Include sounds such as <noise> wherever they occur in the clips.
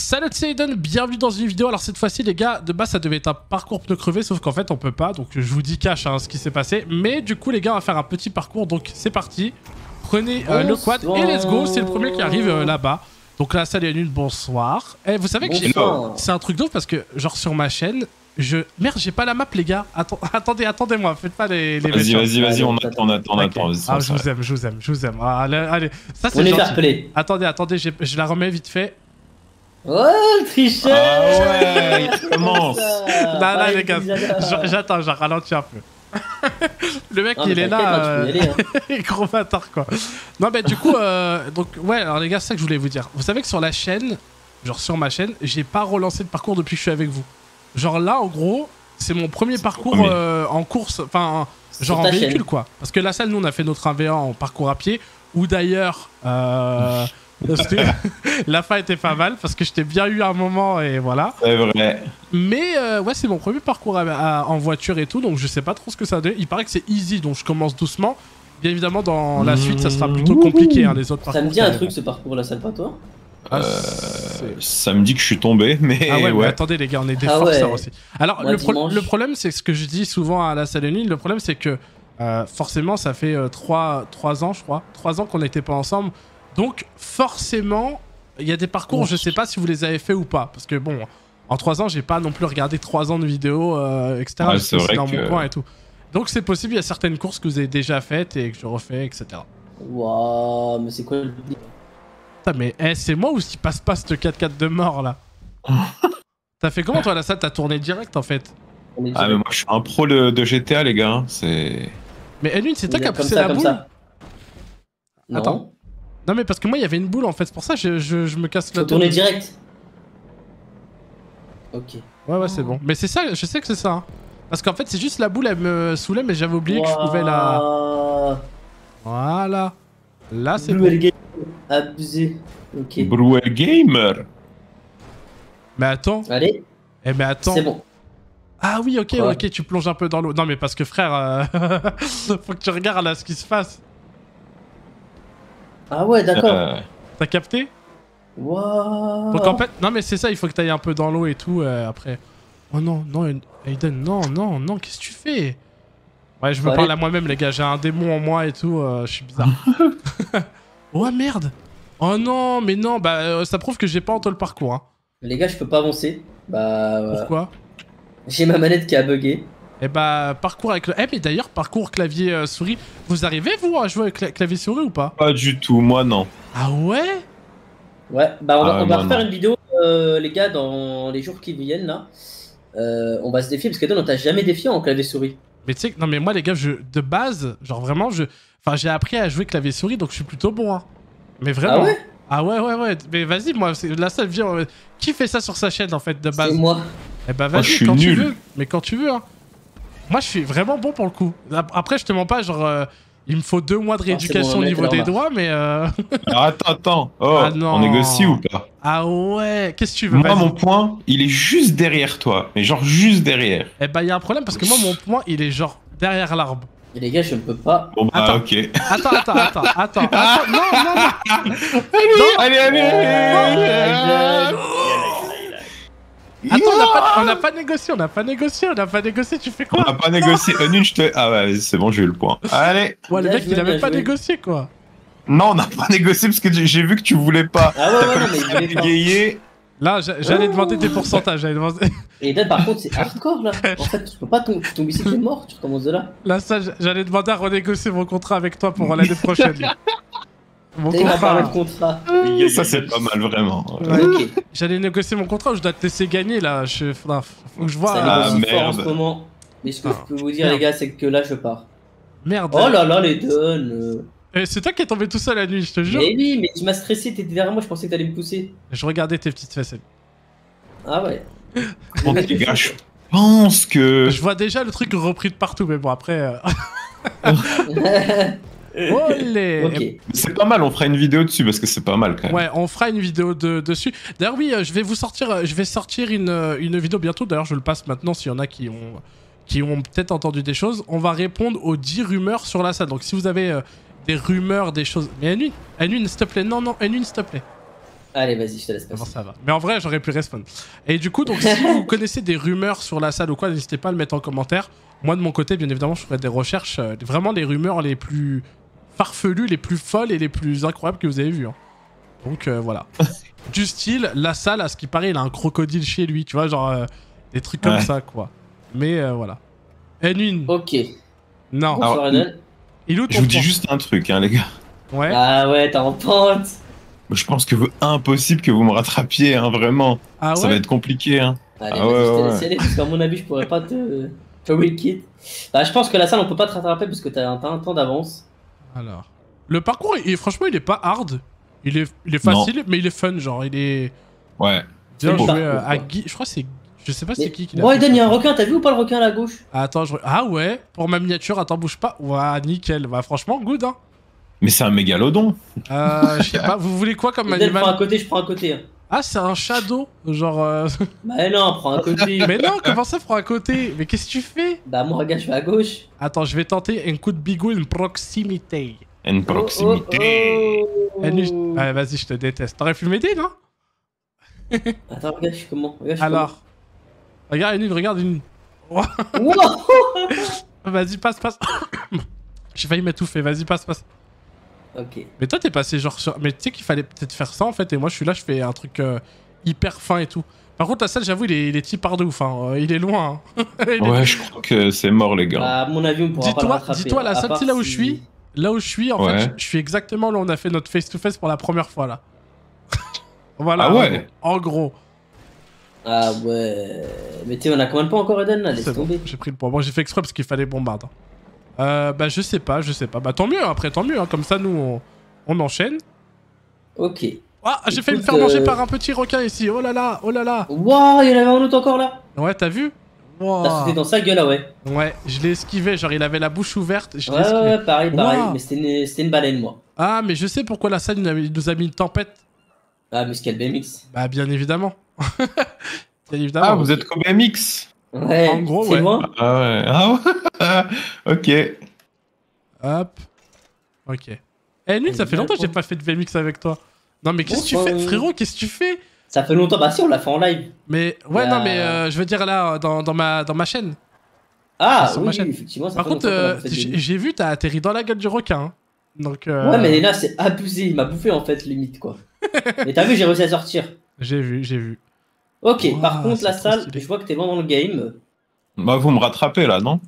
Salut c'est Eden, bienvenue dans une vidéo. Alors cette fois-ci les gars, de base ça devait être un parcours pneu crevé, sauf qu'en fait on peut pas, donc je vous dis cash hein, ce qui s'est passé. Mais du coup les gars on va faire un petit parcours, donc c'est parti. Prenez euh, le quad et let's go, c'est le premier qui arrive euh, là-bas. Donc là salut Anune, bonsoir. Et vous savez que j'ai... C'est un truc d'ouf parce que genre sur ma chaîne, je... Merde j'ai pas la map les gars, <laughs> attendez, attendez-moi, faites pas les... les vas-y, vas-y, vas-y, on attend, on attend, on attend. Ah je vous aime, je vous aime, je vous aime. allez, allez. Ça c'est gentil. Attendez, attendez, je la remets vite fait. Oh, le tricheur Ah ouais, il <laughs> commence Non, non, les gars, j'attends, j'ai ralenti un peu. <laughs> le mec, <laughs> il est là, euh... hein. gros bâtard, quoi. Non, mais du coup, euh, donc, ouais, alors les gars, c'est ça que je voulais vous dire. Vous savez que sur la chaîne, genre sur ma chaîne, j'ai pas relancé le parcours depuis que je suis avec vous. Genre là, en gros, c'est mon premier parcours euh, en course, enfin, genre en véhicule, quoi. Parce que la salle, nous, on a fait notre 1v1 en parcours à pied, ou d'ailleurs, <laughs> la fin était pas mal parce que je t'ai bien eu un moment et voilà. C'est vrai. Mais euh, ouais, c'est mon premier parcours en voiture et tout, donc je sais pas trop ce que ça donne. Il paraît que c'est easy, donc je commence doucement. Bien évidemment, dans la suite, ça sera plutôt compliqué, hein, les autres parcours. Ça me dit un truc ce parcours-là, ça pas toi? Ah, euh, ça me dit que je suis tombé, mais. Ah ouais, mais attendez, les gars, on est des ah forceurs aussi. Alors, le, problème, c'est ce que je dis souvent à la Salénie, le problème, c'est que euh, forcément, ça fait 3, 3 ans, je crois, 3 ans qu'on n'était pas ensemble. Donc forcément, il y a des parcours, je sais pas si vous les avez fait ou pas. Parce que bon, en 3 ans, j'ai pas non plus regardé 3 ans de vidéos, euh, etc. Ouais, c'est vrai dans que... mon coin et tout. Donc c'est possible, il y a certaines courses que vous avez déjà faites et que je refais, etc. Waouh, mais c'est quoi le Putain, mais eh, c'est moi ou qui passe pas ce 4-4 de mort là? <laughs> T'as fait comment toi là ça T'as tourné direct en fait? Ah mais moi je suis un pro de, GTA les gars, hein, c'est... Mais Elune, c'est toi qui a poussé la boule ça. Attends. Non, mais parce que moi, il y avait une boule en fait, c'est pour ça que je, je, me casse la tête. tourner direct Ok. Ouais, ouais, c'est bon. Mais c'est ça, je sais que c'est ça. Hein. Parce qu'en fait, c'est juste la boule, elle me saoulait, mais j'avais oublié que je pouvais la. Voilà. Là, c'est bon. Game. Abusé. Ok. Bruel Gamer. Mais attends. Allez. Eh, mais attends. C'est bon. Ah oui, ok, ok, tu plonges un peu dans l'eau. Non, mais parce que frère, euh, <laughs> faut que tu regardes là ce qui se passe. Ah ouais, d'accord. Euh, T'as capté Wow. Donc en fait, non mais c'est ça, il faut que t'ailles un peu dans l'eau et tout euh, après. Oh non, non, Aiden, non, non, non, qu'est-ce que tu fais? Ouais, je me parle à moi-même, les gars, j'ai un démon en moi et tout, euh, je suis bizarre. <laughs> <laughs> oh merde Oh non, mais non, bah ça prouve que j'ai pas entendu le parcours. Hein. Les gars, je peux pas avancer. Bah. Pourquoi? J'ai ma manette qui a bugué. Et eh bah, parcours avec le. Eh, mais d'ailleurs, parcours clavier-souris. Euh, vous arrivez, vous, à jouer avec clavier-souris ou pas? Pas du tout, moi non. Ah ouais? Ouais, bah, on va, ah, refaire une vidéo, euh, les gars, dans les jours qui viennent, là. Euh, on va se défier, parce que toi, on t'a jamais défié en clavier-souris. Mais tu sais, non, mais moi, les gars, je, de base, genre vraiment, je. Enfin, j'ai appris à jouer clavier-souris, donc je suis plutôt bon, hein. Mais vraiment. Ah ouais? Ah ouais, ouais, ouais. Mais vas-y, moi, la seule vie. Qui fait ça sur sa chaîne, en fait, de base? C'est moi. Eh bah, vas-y, quand tu veux. Mais quand tu veux, hein. Moi, je suis vraiment bon pour le coup. Après, je te mens pas, genre, euh, il me faut deux mois de ah, rééducation au niveau des doigts, mais. Euh... <laughs> attends, attends. Oh, ah, on négocie ou pas? Ah ouais, qu'est-ce que tu veux? Moi, mon point, il est juste derrière toi, mais genre juste derrière. Eh bah, il y a un problème parce que moi, mon point, il est genre derrière l'arbre. Et les gars, je ne peux pas. Bon, bah, attends, ok. Attends, attends, attends, attends, attends. <laughs> Non, non, non. Allez, allez, allez. Attends, on n'a pas, négocié, on n'a pas négocié, on n'a pas négocié, tu fais quoi On n'a pas négocié, une, je te... Ah ouais, c'est bon, j'ai eu le point. Allez. Ouais, le mec, il a même pas négocié, quoi. Non, on n'a pas négocié parce que j'ai vu que tu voulais pas. Ah ouais, ouais, mais il voulait Là, j'allais demander tes pourcentages, j'allais demander... <laughs> Et là, par contre, c'est hardcore, là. En fait, tu peux pas, ton, ton bicycle est mort, tu recommences de là. Là, ça, j'allais demander à renégocier mon contrat avec toi pour l'année prochaine. <laughs> Mon contrat. contrat. Ça, c'est pas mal, vraiment. J'allais négocier mon contrat ou je dois te laisser gagner là. Je... faut que je vois. Ça ah, merde. en ce moment. Mais ce que je peux vous dire, les gars, c'est que là, je pars. Merde. Oh là là, les donnes. Eh, c'est toi qui es tombé tout seul la nuit, je te jure. Mais oui, mais tu m'as stressé, t'étais derrière moi, je pensais que t'allais me pousser. Je regardais tes petites fesses. Ah ouais. <laughs> Bon, les gars, je pense que. Je vois déjà le truc repris de partout, mais bon, après. Euh... <laughs> <laughs> <laughs> C'est pas mal, on fera une vidéo dessus parce que c'est pas mal quand même. Ouais, on fera une vidéo de, dessus. D'ailleurs, oui, euh, je vais vous sortir, euh, je vais sortir une, euh, une vidéo bientôt. D'ailleurs, je le passe maintenant s'il y en a qui ont, qui ont peut-être entendu des choses. On va répondre aux 10 rumeurs sur la salle. Donc, si vous avez des rumeurs, des choses. Mais Anune, Anune, s'il te plaît, non, non, Anune, s'il te plaît. Allez, vas-y, je te laisse passer. ça va? Mais en vrai, j'aurais pu respawn. Et du coup, donc, si vous <laughs> connaissez des rumeurs sur la salle ou quoi, n'hésitez pas à le mettre en commentaire. Moi, de mon côté, bien évidemment, je ferai des recherches. Euh, vraiment les rumeurs les plus farfelues, les plus folles et les plus incroyables que vous avez vues. Hein. Donc, euh, voilà. <laughs> du style, la salle, à ce qui paraît, il a un crocodile chez lui. Tu vois, genre, euh, des trucs comme ça, quoi. Mais voilà. Edwin. Ok. Non. Bonsoir, Je vous dis juste un truc, hein, les gars. Ouais. Ah ouais, t'es en pente. Je pense que vous, impossible que vous me rattrapiez, hein, vraiment. Ah ça va être compliqué. Hein. Allez, ah ouais, ouais. parce qu'à mon avis, je pourrais pas te. Bah, je pense que la salle, on peut pas te rattraper parce que t'as un, un temps d'avance. Alors. Le parcours, il, franchement, il est pas hard. Il est, il est facile, mais il est fun, genre, il est. Ouais. Bien joué euh, à Guy. Je crois que c'est. Je sais pas c'est qui qui l'a. Ouais, il y a un requin, t'as vu ou pas le requin à la gauche? Attends, je. Ah ouais, pour ma miniature, attends, bouge pas. Ouah, nickel. Bah, franchement, good, hein. Mais c'est un mégalodon. Euh, je sais pas, vous voulez quoi comme animal Je prends un côté, je prends un côté. Ah, c'est un shadow, genre. Euh... <laughs> Bah non, prends un côté. Mais non, comment ça, prends un côté? Mais qu'est-ce que tu fais? Bah moi, regarde, je vais à gauche. Attends, je vais tenter un coup de bigou en proximité. En proximité. Oh, oh, oh. Ah, vas-y, je te déteste. T'aurais pu m'aider, non? <laughs> Attends, regarde, je suis comment? Alors. Regarde une, regarde une. <laughs> vas-y, passe, passe. <coughs> J'ai failli m'étouffer, vas-y, passe, passe. Ok. Mais toi, t'es passé genre sur. Mais tu sais qu'il fallait peut-être faire ça en fait, et moi je suis là, je fais un truc euh, hyper fin et tout. Par contre, la salle, j'avoue, il est, il est par de ouf. Hein. Euh, il est loin. Hein. <laughs> ouais, je crois que c'est mort, les gars. Bah, à mon avis, on pourra dis-toi, pas le rattraper. Dis-toi, la salle, là où je suis, là où je suis, en fait, je, suis exactement là où on a fait notre face-to-face pour la première fois là. <laughs> voilà. Ah ouais? En gros. Ah ouais. Mais tu sais, on a combien de points encore, Eden là? Laisse tomber. J'ai pris le point. Bon, j'ai fait exprès parce qu'il fallait bombarder. Euh, bah, je sais pas, je sais pas. Bah, tant mieux, après, tant mieux. Hein. Comme ça, nous, on, on enchaîne. Ok. Ah, j'ai fait me faire manger euh, par un petit requin ici. Oh là là, oh là là. Waouh, il y en avait un autre encore là. Ouais, t'as vu? T'as sauté dans sa gueule, là, ouais. Ouais, je l'ai esquivé. Genre, il avait la bouche ouverte. Je ouais, ouais, pareil, pareil. Mais c'était une, baleine, moi. Ah, mais je sais pourquoi la salle nous a mis une tempête. Ah, mais c'est BMX. Bah, bien évidemment. <laughs> bien évidemment. Ah, vous êtes comme BMX Ouais, en gros, ouais. Loin. Ah ouais, <laughs> ah ouais. ok. Hop. Ok. Eh, Nuit, ça fait longtemps que j'ai pas fait de VMX avec toi. Non, mais qu'est-ce que tu fais, frérot Qu'est-ce que tu fais? Ça fait longtemps, bah si, on l'a fait en live. Mais ouais, non, mais euh, je veux dire là, dans, dans, ma, dans ma chaîne. Ah, oui, effectivement. Ça Par contre, euh, j'ai vu, t'as atterri dans la gueule du requin. Hein. Donc, euh... Ouais, mais là, c'est abusé. Il m'a bouffé en fait, limite quoi. <laughs> mais t'as vu, j'ai réussi à sortir. J'ai vu, j'ai vu. Ok, par contre, la salle, je vois que t'es vraiment dans le game. Bah, vous me rattrapez là, non?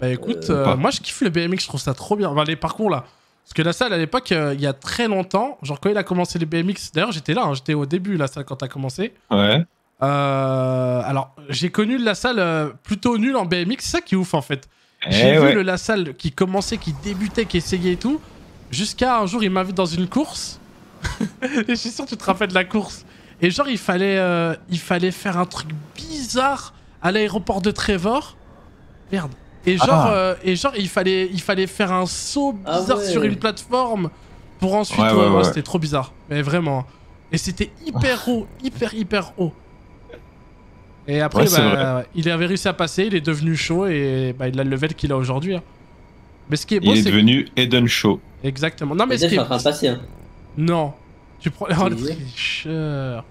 Bah écoute, euh, moi je kiffe le BMX, je trouve ça trop bien. Enfin, les parcours là. Parce que la salle, à l'époque, euh, il y a très longtemps, genre quand il a commencé les BMX, d'ailleurs j'étais là, hein, j'étais au début la salle quand t'as commencé. Ouais. Euh, alors, j'ai connu la salle euh, plutôt nulle en BMX, c'est ça qui est ouf en fait. Eh j'ai vu le, la salle qui commençait, qui débutait, qui essayait et tout, jusqu'à un jour il m'invite dans une course. <laughs> et je suis sûr que tu te rappelles de la course. Et genre il fallait, il fallait faire un truc bizarre à l'aéroport de Trevor. Merde. Et genre, ah. euh, et genre il, fallait, il fallait faire un saut ah bizarre sur une plateforme pour ensuite. Ouais, c'était trop bizarre. Mais vraiment. Et c'était hyper <laughs> haut, hyper, hyper haut. Et après, bah, il avait réussi à passer, il est devenu chaud et bah, il a le level qu'il a aujourd'hui. Hein. Mais ce qui est beau, Il est, devenu Eden Show. Exactement. Non, mais ce qui est. en train de passer. Hein. Non. Tu prends. Oh, le tricheur.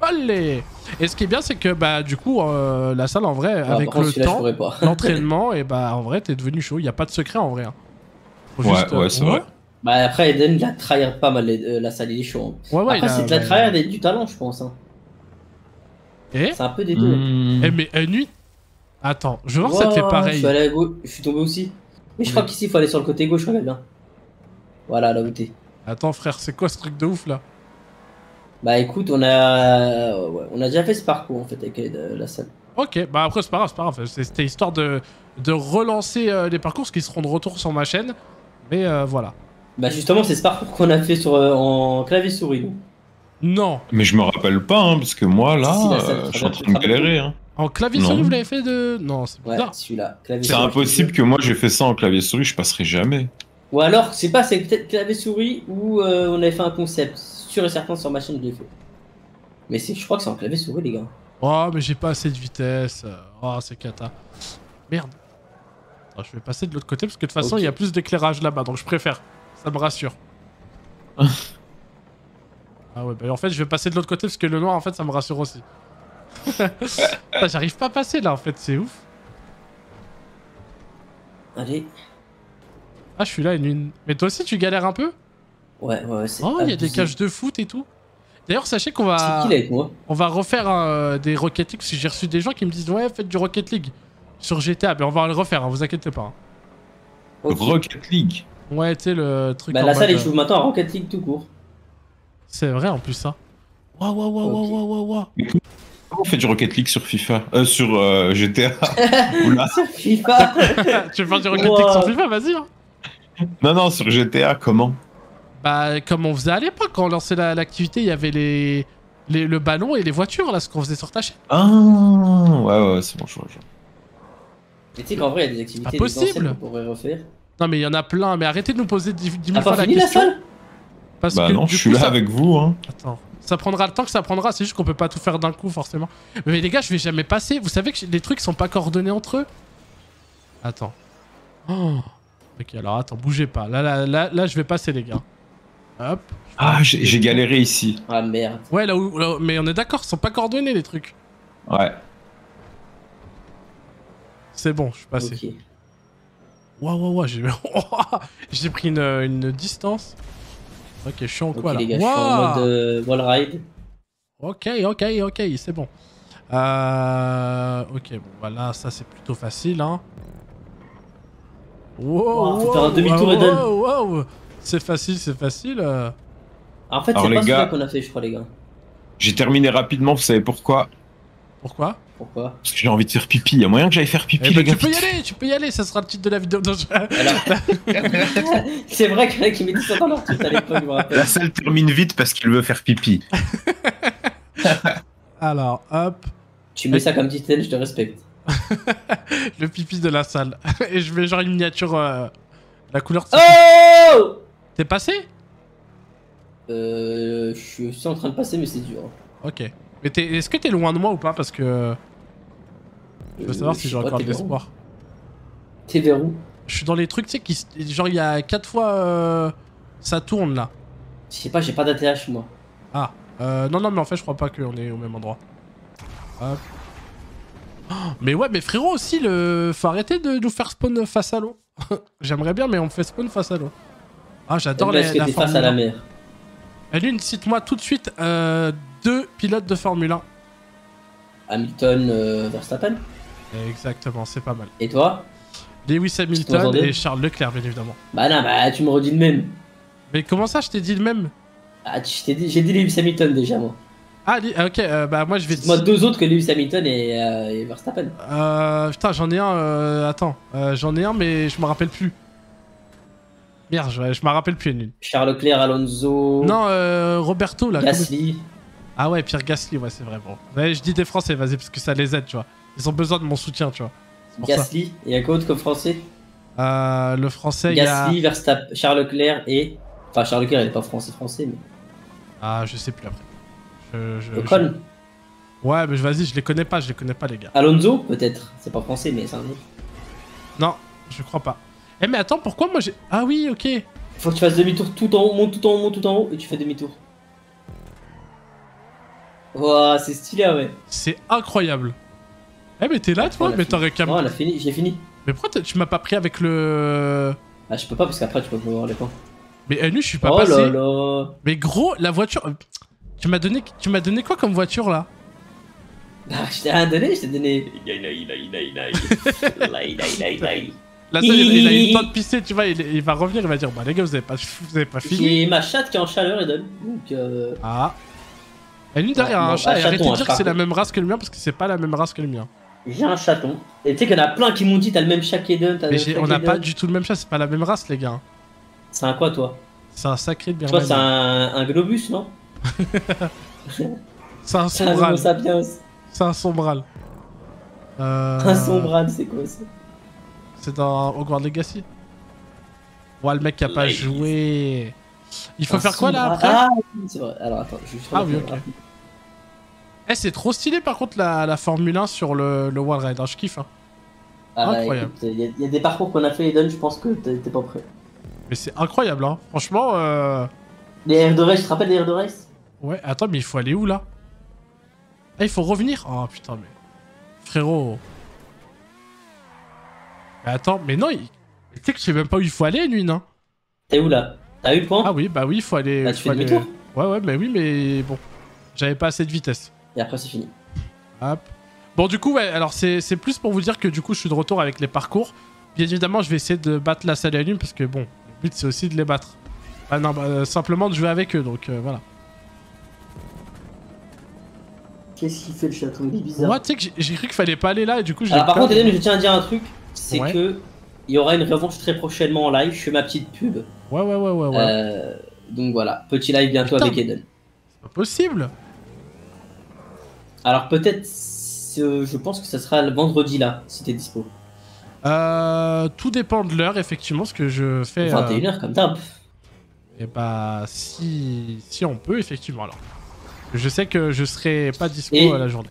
Allez Et ce qui est bien, c'est que bah du coup, euh, la salle en vrai, ah, avec le temps, l'entraînement, <laughs> et bah en vrai, t'es devenu chaud. Il y a pas de secret en vrai. Hein. ouais, ouais, euh, c'est vrai. Bah après, Eden, il a tryhard pas mal euh, la salle, il est chaud. Hein. Ouais, ouais, après, c'est de la tryhard et du talent, je pense. Hein. Et C'est un peu des deux. Hmm. Eh, mais nuit. Attends, je veux voir si ça te fait pareil. Je suis, je suis tombé aussi. Mais je crois qu'ici, il faut aller sur le côté gauche, regarde bien. Voilà, là où t'es. Attends, frère, c'est quoi ce truc de ouf là? Bah écoute, on a, on a déjà fait ce parcours en fait avec la salle. Ok, bah après c'est pas grave, c'est pas grave. C'était histoire de, de relancer euh, les parcours qui seront de retour sur ma chaîne. Mais euh, voilà. Bah justement, c'est ce parcours qu'on a fait sur, euh, en clavier souris. Non? Mais je me rappelle pas, hein, parce que moi là, je suis en train de galérer. Hein. En clavier souris, vous l'avez fait de. Non, c'est Ouais, celui-là. C'est impossible que moi j'ai fait ça en clavier souris, je passerai jamais. Ou alors, c'est pas, c'est peut-être clavier souris ou on avait fait un concept sûr et certain sur ma chaîne, je l'ai fait. Mais je crois que c'est en clavier souris, les gars. Oh, mais j'ai pas assez de vitesse. Oh, c'est cata. Merde. je vais passer de l'autre côté parce que de toute façon, il y a plus d'éclairage là-bas, donc je préfère. Ça me rassure. <laughs> Ah ouais, bah en fait, je vais passer de l'autre côté parce que le noir, en fait, ça me rassure aussi. <laughs> J'arrive pas à passer là, en fait, c'est ouf. Allez. Ah, je suis là, une. Mais toi aussi, tu galères un peu Ouais, ouais, ouais. Oh, il y a des cages de foot et tout. D'ailleurs, sachez qu'on va. Qui avec moi On va refaire euh, des Rocket League parce que j'ai reçu des gens qui me disent Ouais, faites du Rocket League sur GTA. Mais on va le refaire, hein, vous inquiétez pas. Hein. Rocket League Ouais, tu sais, le truc. Bah, la salle, il joue maintenant à Rocket League tout court. C'est vrai en plus, ça. Waouh, waouh, waouh, waouh, waouh, waouh. Comment on fait du Rocket League sur FIFA? Euh, sur euh, GTA. <laughs> sur FIFA <laughs> Tu veux faire du Rocket League sur FIFA? Vas-y. Hein. Non, non, sur GTA, comment? Bah, comme on faisait à l'époque, quand on lançait l'activité, il y avait les... les... le ballon et les voitures, là, ce qu'on faisait sur ta chaîne. Ah, ouais, ouais, c'est bon, je vois. Mais tu sais qu'en vrai, il y a des activités possible. qu'on pourrait refaire. Non, mais il y en a plein, mais arrêtez de nous poser 10 000 fois la question. La Parce bah non, je suis là avec vous, hein. Attends. Ça prendra le temps que ça prendra, c'est juste qu'on peut pas tout faire d'un coup, forcément. Mais les gars, je vais jamais passer. Vous savez que les trucs sont pas coordonnés entre eux? Attends. Oh. Ok, alors attends, bougez pas. Là, là, là, là, je vais passer, les gars. Hop. Ah, j'ai galéré ici. Ah merde. Ouais, là où. mais on est d'accord, ils sont pas coordonnés, les trucs. Ouais. C'est bon, je suis passé. Ok. Waouh, waouh, waouh, j'ai pris une, une distance. Ok, je suis en quoi là les gars, je suis en mode euh, wall ride. Ok, ok, ok, c'est bon. Euh... Ok, bon, voilà, ça c'est plutôt facile, hein. Wow, faut faire un demi-tour et wow, C'est facile, c'est facile. En fait, c'est pas ça qu'on a fait, je crois, les gars. J'ai terminé rapidement, vous savez pourquoi? Pourquoi? Pourquoi? Parce que j'ai envie de faire pipi. Il y a moyen que j'aille faire pipi, eh les ben, gars. Tu peux y aller, tu peux y aller, ça sera le titre de la vidéo. <laughs> c'est vrai qu'il y en a qui ça dans leur titre à l'époque, La salle termine vite parce qu'il veut faire pipi. <laughs> Alors, hop. Tu mets ça comme titre, je te respecte. <laughs> le pipi de la salle. <laughs> Et je mets genre une miniature. Euh, la couleur. Oh T'es passé? Euh. Je suis aussi en train de passer, mais c'est dur. Ok. Mais est-ce que t'es loin de moi ou pas? Parce que. Je veux savoir euh, si j'ai encore de l'espoir. T'es vers où? Je suis dans les trucs, tu sais, qui. Genre, il y a 4 fois. Euh, ça tourne là. Je sais pas, j'ai pas d'ATH moi. Ah. Euh, non, non, mais en fait, je crois pas qu'on est au même endroit. Hop. Mais ouais, mais frérot aussi, le... faut arrêter de nous faire spawn face à l'eau. <laughs> J'aimerais bien, mais on me fait spawn face à l'eau. Ah, j'adore la, la face à la mer. Lune, cite-moi tout de suite euh, deux pilotes de Formule 1. Hamilton, euh, Verstappen. Exactement, c'est pas mal. Et toi? Lewis Hamilton et Charles Leclerc, bien évidemment. Bah non, bah tu me redis le même. Mais comment ça, je t'ai dit le même? Ah, j'ai dit, dit Lewis Hamilton déjà, moi. Ah, ok, euh, bah moi je vais. Moi, deux autres que Lewis Hamilton et, euh, Verstappen. Euh, putain, j'en ai un. Euh, attends, euh, j'en ai un, mais je me rappelle plus. Merde, je, je me rappelle plus une. Charles Leclerc, Alonso. Non, euh, Roberto là. Gasly. Ah ouais, Pierre Gasly, ouais, c'est vrai. Bon, je dis des Français, vas-y, parce que ça les aide, tu vois. Ils ont besoin de mon soutien, tu vois. Gasly, il y a quoi d'autre comme français? Euh, Le français, il y a. Gasly, Verstappen, Charles Leclerc et. Enfin, Charles Leclerc, il est pas français, français, mais. Ah, je sais plus après. Je, Ocon Ouais, mais vas-y, je les connais pas, je les connais pas, les gars. Alonso, peut-être. C'est pas français, mais c'est un autre. Non, je crois pas. Eh, mais attends, pourquoi moi j'ai. Ah oui, ok. Faut que tu fasses demi-tour tout en haut, monte tout en haut, monte tout en haut, et tu fais demi-tour. Ouah, c'est stylé, ouais. C'est incroyable. Eh, mais t'es là, toi Mais t'aurais qu'à. Non, fini, j'ai fini. Mais pourquoi tu m'as pas pris avec le. Ah, je peux pas parce qu'après tu peux voir les points. Mais Anu, je suis pas oh passé. Là là. Mais gros, la voiture. Tu m'as donné, tu m'as donné quoi comme voiture là Bah, je t'ai rien donné, je t'ai donné. Là, ça, il, a eu le temps de pisser, tu vois, il, va revenir, il va dire Bah, les gars, vous avez pas, vous avez pas fini. J'ai ma chatte qui est en chaleur, Eden. Donc, euh... Ah. Et lui derrière un chat, et arrêtez de dire que c'est la même race que le mien parce que c'est pas la même race que le mien. J'ai un chaton. Et tu sais qu'il y en a plein qui m'ont dit T'as le même chat qu'Eden. Mais on a pas du tout le même chat, c'est pas la même race, les gars. C'est un quoi, toi C'est un sacré de Toi, c'est un, un globus, non c'est un <laughs> sombral. C'est un sombral. Euh... Un sombral, c'est quoi ça? C'est dans Hogwarts Legacy. Ouais, le mec qui a pas joué. Il faut faire quoi là après? Ah, c'est vrai. Alors attends, je vais Ah oui, ok. Eh, c'est trop stylé par contre la, la Formule 1 sur le, le Wild Ride, hein, je kiffe. Hein. Ah, incroyable. Il y, a des parcours qu'on a fait, Eden, je pense que t'es pas prêt. Mais c'est incroyable, hein. Franchement. Euh... Les airs de race, tu te rappelles des airs de race? Ouais, attends, mais il faut aller où là Ah, il faut revenir Oh putain, mais. Frérot. Mais attends, mais non, il... tu sais que je sais même pas où il faut aller, lui, non T'es où là? T'as eu le point? Ah oui, bah oui, il faut aller. Bah, tu fais demi-tour? Ouais, ouais, mais oui, mais bon. J'avais pas assez de vitesse. Et après, c'est fini. Hop. Bon, du coup, ouais, alors c'est plus pour vous dire que du coup, je suis de retour avec les parcours. Bien évidemment, je vais essayer de battre la salle à lune parce que bon, le but c'est aussi de les battre. Ah non, bah, euh, simplement de jouer avec eux, donc euh, voilà. Qu'est-ce qu'il fait le château Il est bizarre. Moi, tu sais que j'ai cru qu'il fallait pas aller là et du coup j'ai. Alors, par contre, Eden, je tiens à dire un truc c'est que il y aura une revanche très prochainement en live. Je fais ma petite pub. Ouais, ouais, ouais, ouais. ouais. Euh, donc voilà, petit live bientôt avec Eden. C'est pas possible. Alors peut-être, je pense que ça sera le vendredi là, si t'es dispo. Euh, tout dépend de l'heure, effectivement, ce que je fais. 21h euh... comme d'hab. Et eh bah, si, si on peut, effectivement, alors. Je sais que je serai pas dispo à la journée.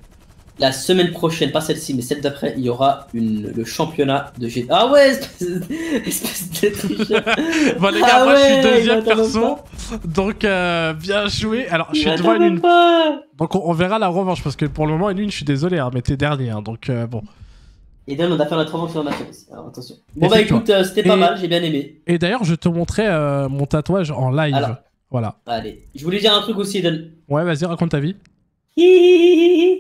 La semaine prochaine, pas celle-ci, mais celle d'après, il y aura une, le championnat de G. Ah ouais, <laughs> espèce, de <laughs> Bon, les gars, ah moi je suis deuxième perso. Donc, euh, bien joué. Alors, je suis devant une. Donc, on, verra la revanche parce que pour le moment, une, je suis désolé, hein, mais t'es dernier. Hein, donc, euh, bon. Et bien, on a fait notre revanche sur la Alors, attention. Bon, bah écoute, euh, c'était pas mal, j'ai bien aimé. Et d'ailleurs, je te montrais mon tatouage en live. Voilà. Allez, je voulais dire un truc aussi, Eden. Ouais, vas-y, raconte ta vie. <laughs>